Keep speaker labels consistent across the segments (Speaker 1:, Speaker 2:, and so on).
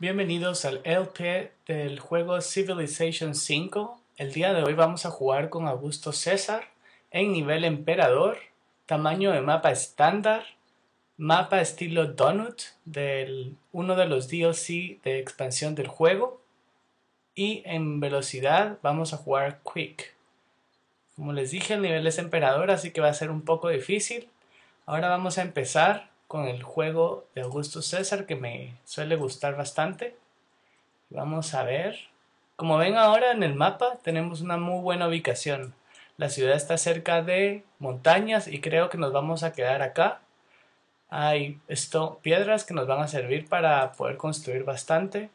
Speaker 1: Bienvenidos al LP del juego Civilization 5. El día de hoy vamos a jugar con Augusto César en nivel emperador, tamaño de mapa estándar, mapa estilo Donut del uno de los DLC de expansión del juego y en velocidad vamos a jugar Quick. Como les dije el nivel es emperador así que va a ser un poco difícil. Ahora vamos a empezar con el juego de Augusto César que me suele gustar bastante. Vamos a ver. Como ven ahora en el mapa tenemos una muy buena ubicación. La ciudad está cerca de montañas y creo que nos vamos a quedar acá. Hay esto, piedras que nos van a servir para poder construir bastante.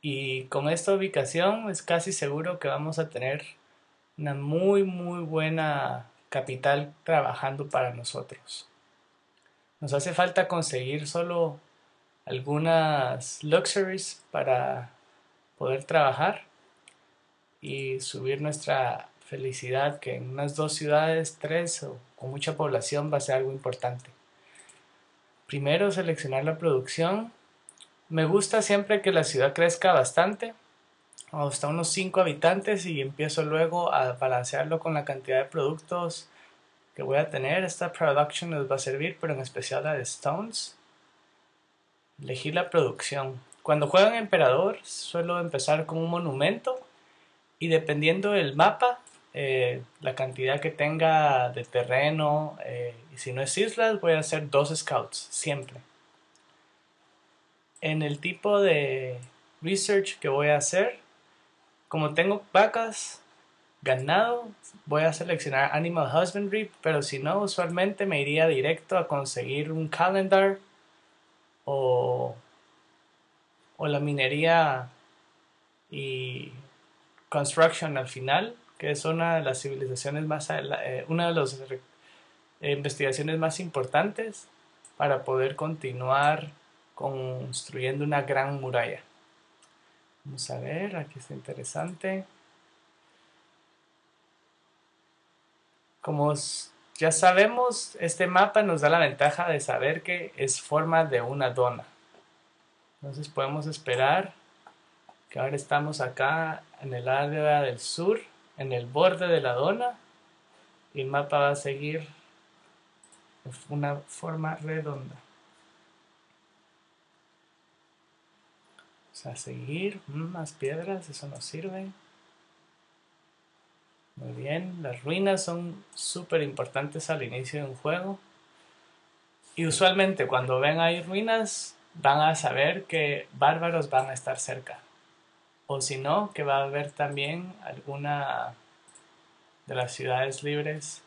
Speaker 1: Y con esta ubicación es casi seguro que vamos a tener una muy muy buena capital trabajando para nosotros. Nos hace falta conseguir solo algunas luxuries para poder trabajar y subir nuestra felicidad, que en unas dos ciudades, tres o con mucha población va a ser algo importante. Primero seleccionar la producción. Me gusta siempre que la ciudad crezca bastante, hasta unos 5 habitantes y empiezo luego a balancearlo con la cantidad de productos que voy a tener. Esta production nos va a servir, pero en especial la de Stones. Elegir la producción. Cuando juego en Emperador suelo empezar con un monumento y dependiendo del mapa, eh, la cantidad que tenga de terreno eh, y si no es islas voy a hacer dos scouts siempre. En el tipo de research que voy a hacer, como tengo vacas, ganado, voy a seleccionar Animal Husbandry, pero si no, usualmente me iría directo a conseguir un calendar o, o la minería y construction al final, que es una de las civilizaciones más, eh, una de las investigaciones más importantes para poder continuar construyendo una gran muralla. Vamos a ver, aquí está interesante. Como ya sabemos, este mapa nos da la ventaja de saber que es forma de una dona. Entonces podemos esperar que ahora estamos acá en el área del sur, en el borde de la dona, y el mapa va a seguir una forma redonda. O sea, seguir más piedras, eso nos sirve. Muy bien, las ruinas son súper importantes al inicio de un juego. Y usualmente cuando ven ahí ruinas van a saber que bárbaros van a estar cerca. O si no, que va a haber también alguna de las ciudades libres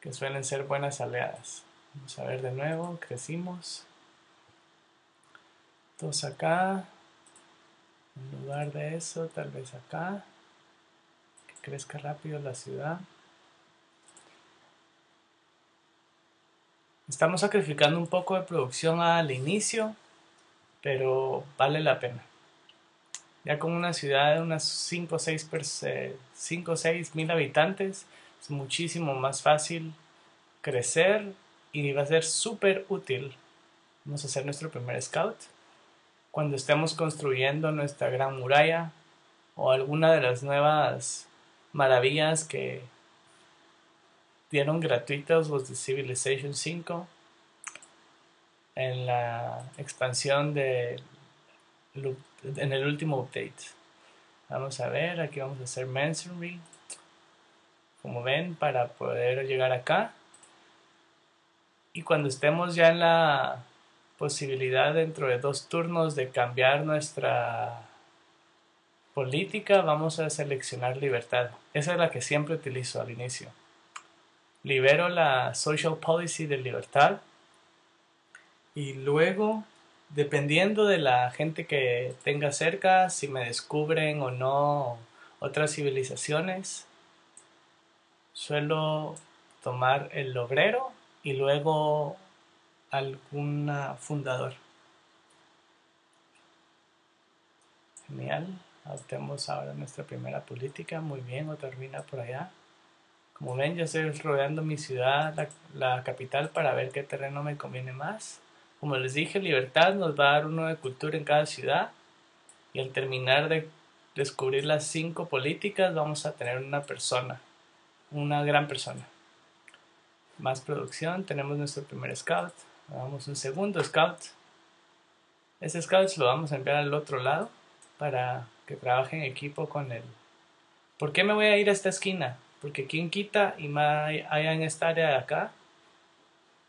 Speaker 1: que suelen ser buenas aliadas. Vamos a ver de nuevo, crecimos. Todos acá. En lugar de eso, tal vez acá crezca rápido la ciudad. Estamos sacrificando un poco de producción al inicio, pero vale la pena. Ya con una ciudad de unas 5 o 6, 5, 6 mil habitantes, es muchísimo más fácil crecer y va a ser súper útil. Vamos a hacer nuestro primer scout. Cuando estemos construyendo nuestra gran muralla o alguna de las nuevas maravillas que dieron gratuitos los de Civilization 5 en la expansión de en el último update. Vamos a ver, aquí vamos a hacer Masonry. Como ven, para poder llegar acá. Y cuando estemos ya en la posibilidad dentro de dos turnos de cambiar nuestra política vamos a seleccionar libertad. Esa es la que siempre utilizo al inicio. Libero la social policy de libertad y luego, dependiendo de la gente que tenga cerca, si me descubren o no otras civilizaciones, suelo tomar el obrero y luego algún fundador. Genial. Adoptemos ahora nuestra primera política. Muy bien, otra ruina por allá. Como ven, yo estoy rodeando mi ciudad, la, capital, para ver qué terreno me conviene más. Como les dije, libertad nos va a dar uno de cultura en cada ciudad y al terminar de descubrir las cinco políticas vamos a tener una persona, una gran persona. Más producción, tenemos nuestro primer scout, damos un segundo scout. Ese scout lo vamos a enviar al otro lado para que trabaje en equipo con él. ¿Por qué me voy a ir a esta esquina? Porque quien quita y hay en esta área de acá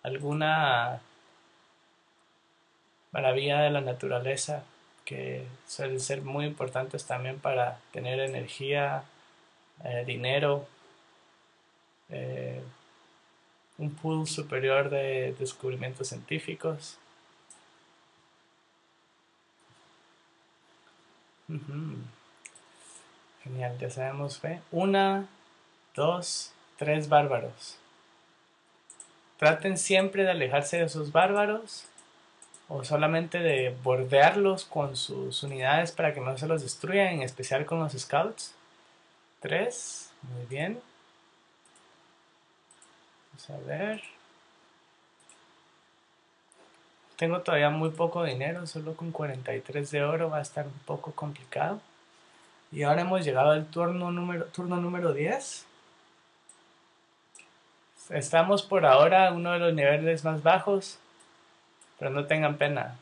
Speaker 1: alguna maravilla de la naturaleza que suelen ser muy importantes también para tener energía, eh, dinero, eh, un pool superior de descubrimientos científicos. Genial, ya sabemos, fe. Una, dos, tres bárbaros. Traten siempre de alejarse de esos bárbaros o solamente de bordearlos con sus unidades para que no se los destruyan, en especial con los scouts. Tres, muy bien. Vamos a ver. Tengo todavía muy poco dinero, solo con 43 de oro va a estar un poco complicado. Y ahora hemos llegado al turno número, turno número 10. Estamos por ahora en uno de los niveles más bajos, pero no tengan pena.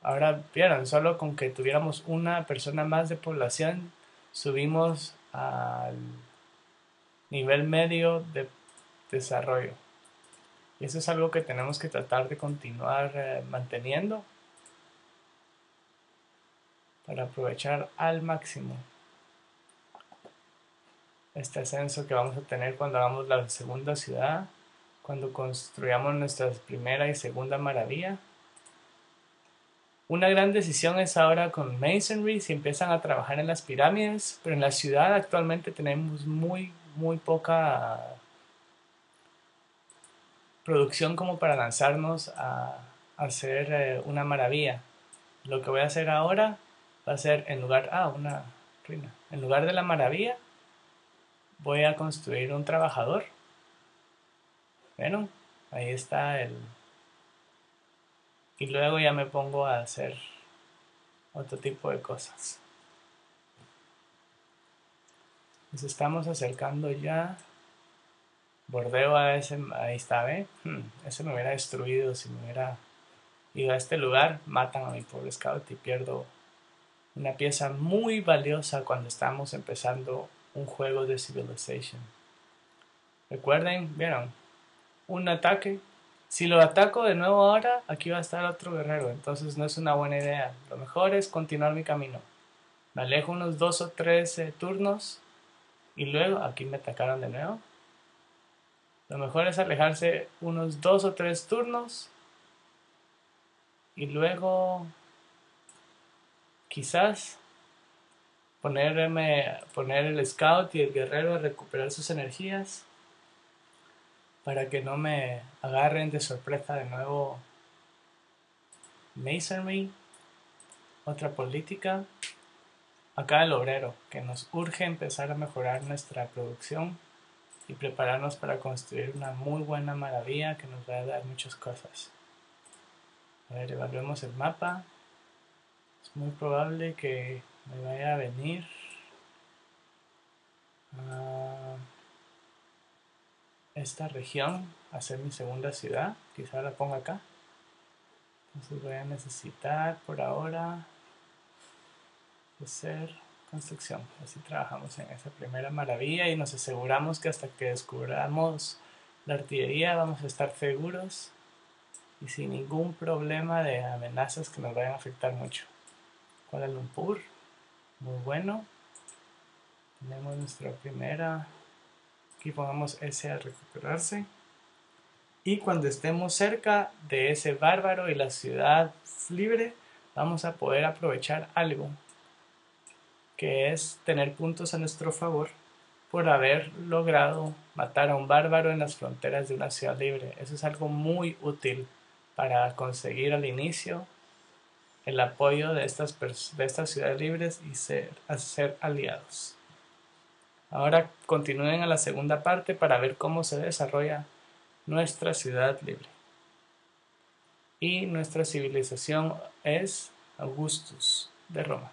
Speaker 1: Ahora vieron, solo con que tuviéramos una persona más de población, subimos al nivel medio de desarrollo. Y eso es algo que tenemos que tratar de continuar eh, manteniendo para aprovechar al máximo este ascenso que vamos a tener cuando hagamos la segunda ciudad, cuando construyamos nuestra primera y segunda maravilla. Una gran decisión es ahora con Masonry si empiezan a trabajar en las pirámides, pero en la ciudad actualmente tenemos muy, muy poca producción como para lanzarnos a, hacer eh, una maravilla. Lo que voy a hacer ahora va a ser en lugar, ah, una ruina. En lugar de la maravilla, voy a construir un trabajador. Bueno, ahí está el... Y luego ya me pongo a hacer otro tipo de cosas. Nos estamos acercando ya. Bordeo a ese... Ahí está, ¿ve? Hmm, ese me hubiera destruido si me hubiera ido a este lugar. Matan a mi pobre scout y pierdo una pieza muy valiosa cuando estamos empezando un juego de Civilization. Recuerden, vieron, un ataque. Si lo ataco de nuevo ahora, aquí va a estar otro guerrero, entonces no es una buena idea. Lo mejor es continuar mi camino. Me alejo unos dos o tres eh, turnos y luego aquí me atacaron de nuevo. Lo mejor es alejarse unos dos o tres turnos y luego quizás ponerme, poner el scout y el guerrero a recuperar sus energías para que no me agarren de sorpresa de nuevo Masonry, otra política. Acá el obrero, que nos urge empezar a mejorar nuestra producción y prepararnos para construir una muy buena maravilla que nos va a dar muchas cosas. A ver, evaluemos el mapa. Es muy probable que me vaya a venir a esta región a hacer mi segunda ciudad quizá la ponga acá entonces voy a necesitar por ahora hacer construcción. Así trabajamos en esa primera maravilla y nos aseguramos que hasta que descubramos la artillería vamos a estar seguros y sin ningún problema de amenazas que nos vayan a afectar mucho. Kuala Lumpur muy bueno. Tenemos nuestra primera. Aquí pongamos S al recuperarse. Y cuando estemos cerca de ese bárbaro y la ciudad libre vamos a poder aprovechar algo que es tener puntos a nuestro favor por haber logrado matar a un bárbaro en las fronteras de una ciudad libre. Eso es algo muy útil para conseguir al inicio el apoyo de estas, de estas ciudades libres y ser, hacer aliados. Ahora continúen a la segunda parte para ver cómo se desarrolla nuestra ciudad libre. y nuestra civilización es Augustus de Roma.